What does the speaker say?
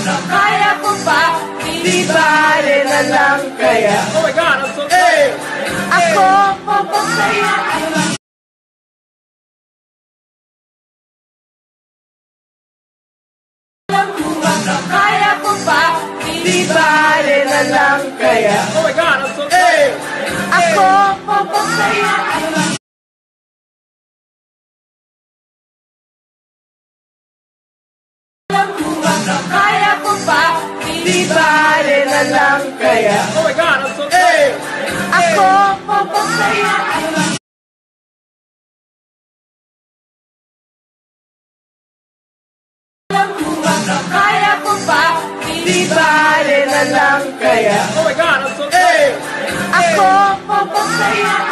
Kaya ko pa, di bale na lang kaya. Oh my God, I'm so Hey! Ako papasaya Kaya ko pa, di bale na lang kaya. Oh my God, I'm so Hey! Ako papasaya Kaya Di bale na lang kaya. Oh my God, I'm so hey! Ako papapaya Kaya ko pa Di bale na lang kaya. Oh my God, I'm so hey! Ako papapaya